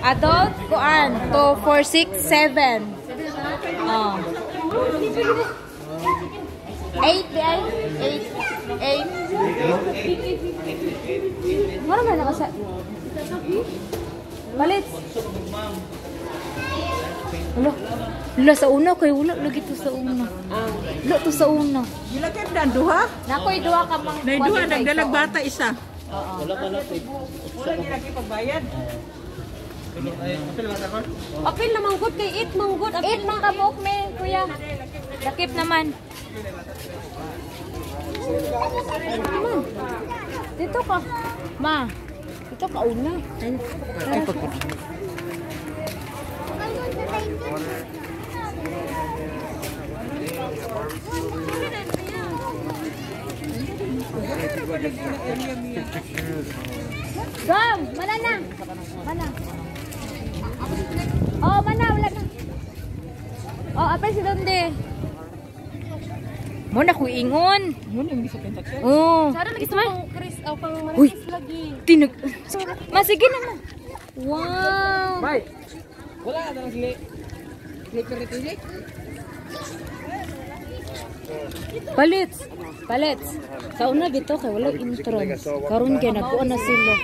Adult, kuan, 2, 4, 6, 7. Oh. 8, di ay? 8. 8. Ano ba nakasa? Balit. Wala. Wala sa una kay wala lagi to sa una. Wala to sa una. Gilakad na duha. Nakoy duha ka mang May duha nagdalag bata isa. Oo. Wala gilaki pagbayad. Apil naman good kay it mang good. It kabok me kuya. Lakip naman. Ma, dito ka. Ma, dito ka una. Ay, Gam, mana na? Mana? Oh, mana wala na. Oh, apa si Donde? Mo na ko ingon. Yun yung bisa pentaksyon. Oh. Sana lagi pang Chris aw pang Uy. Marites lagi. Tinag. Ma, sige naman. Wow. Bye. Wala ka lang. Slicker ito sili. Palits. Palits. Kauna dito kay wala entrance. Karon kay nagkuan na sila.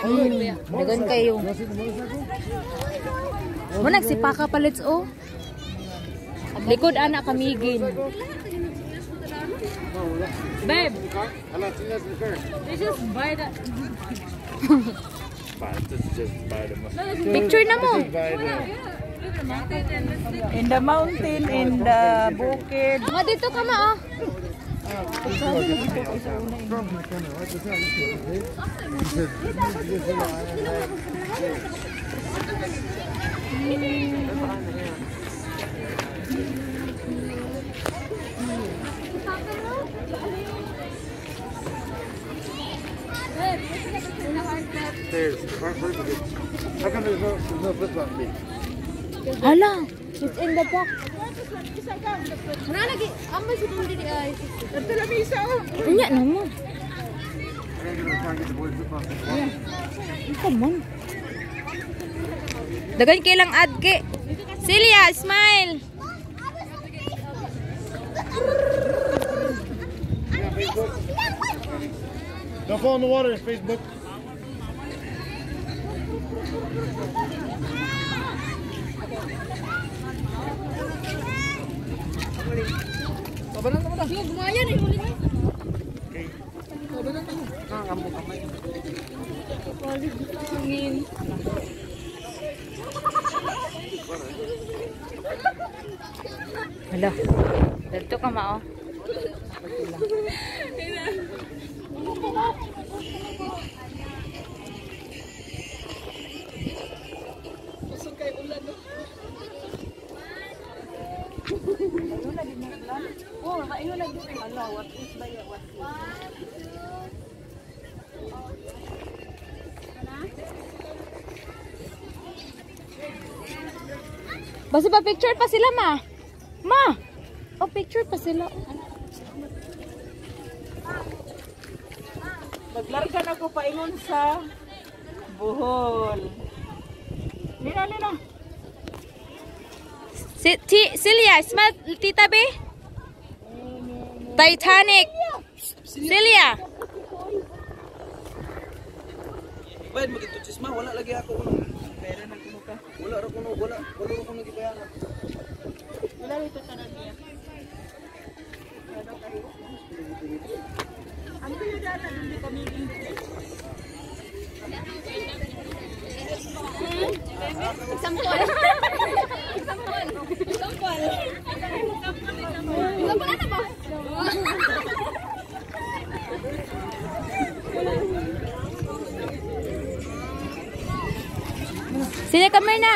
Mm, dagan kayo. Mo nagsipaka palits oh. Likod anak kamigin. Babe, this is by the Picture na mo. In the mountain, in the bukid. Nga dito ka ma oh. There's How come there's no, there's no flip flop me? Hala, it's in the box. Mana lagi? Ambil si pun uh, dia. Tertulah misau. Punya nama. Come on. Dagan kay lang ad ke. Celia, smile. Don't fall in the water, Facebook. Kabanan ka mo Yo gumaya ni huli na. Hala. Dito ka mao. Oh, kayo lang dito. Ala, what is ba ya? What is? Basta pa picture pa sila ma. Ma. Oh, picture pa sila. Naglarga na ko paingon sa Bohol. Lina, lina. Si, ti, Celia, smile tita be. Titanic. Celia. Bayad mo dito chisma, wala lagi ako Meron na kuno ka. Wala ra kuno, wala. Wala ra kuno gibayaran. Wala dito ka na niya. Ang Sila kamay na.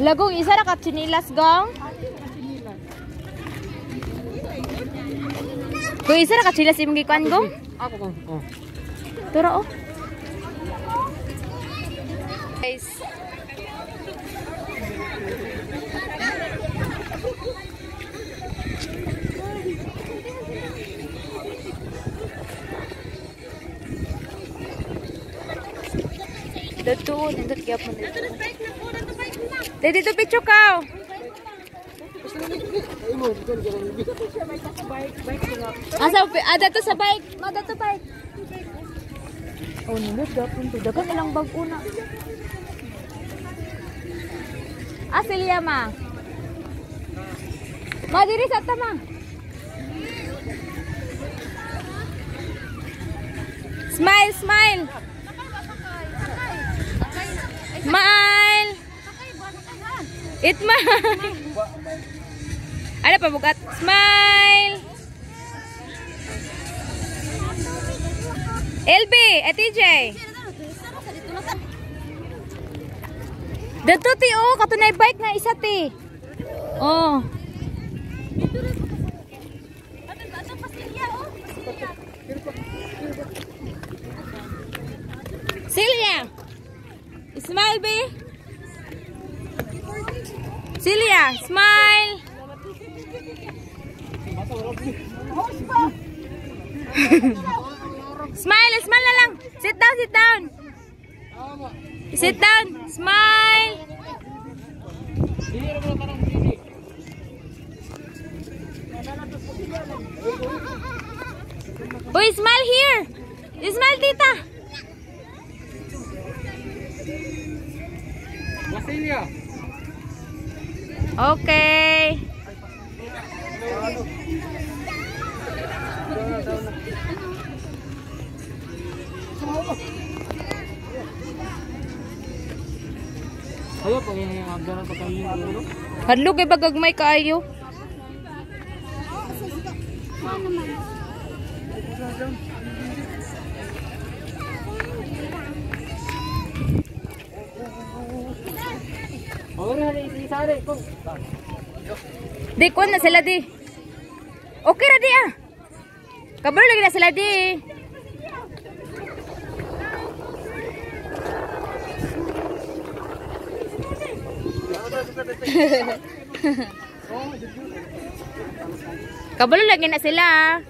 Lagong isa ra ka chinilas gong. Kung isa ra ka chinilas imong gikuan gong. Ako ko. Turo oh. Guys. Dito, nindot gyapon dito. Dito dito picture ka. Asa ada to sa bike. Mada to bike. Oh, nindot gyapon to. Dagan ilang bag una. Ah, ma. Ma diri sa tama. Smile, smile. Smile. It smile. Ada pa bukat? Smile. LB, eh TJ. Dato ti oh, katunay bike nga isa ti. Oh. Celia. Smile, be. Celia, smile. smile, smile na lang. Sit down, sit down. Sit down, smile. Uy, smile here. Smile, tita. Okay. Ayo, Oh, isari. Kung, Di kuan na sila di. Okay ra di ah. Kabalo lagi na sila di. Kabalo lagi na sila.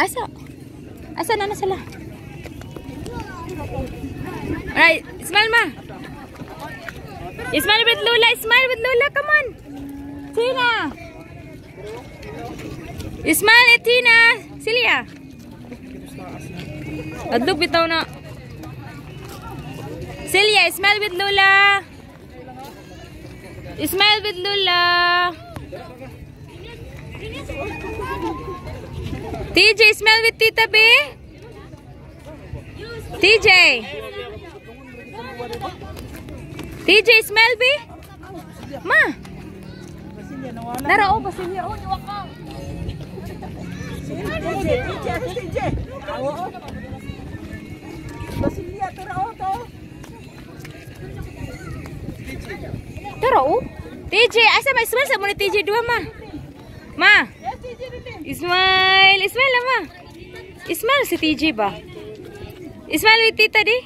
Asa? Asa na na sila? Alright, smile ma. Smile with Lola. Smile with Lola. Come on. Tina. Smile at Tina. Celia. Celia, smile with Lola. Smile with Lola. TJ, smile with Tita B. TJ. TJ, smell B? Ma. Nara, oh, basilya. Oh, niwa ka. Tara, oh. TJ, asa may smile sa mo ni TJ dua, ma? Ma. Ismail, Ismail ma. Ismail si TJ ba? Ismail with Tita di?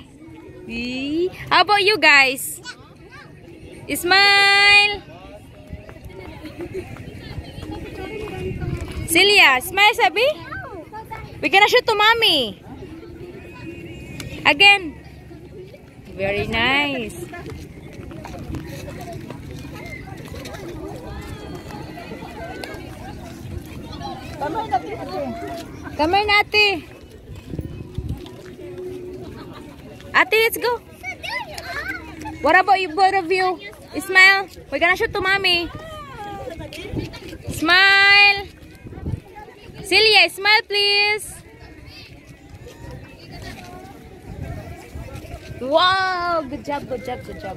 How about you guys? Smile. Celia, smile sabi? We gonna shoot to mommy. Again. Very nice. Kamay na ate. Ate, let's go. What about you both of you? Smile. We're gonna shoot to mommy. Smile. Celia, smile please. Wow, good job, good job, good job.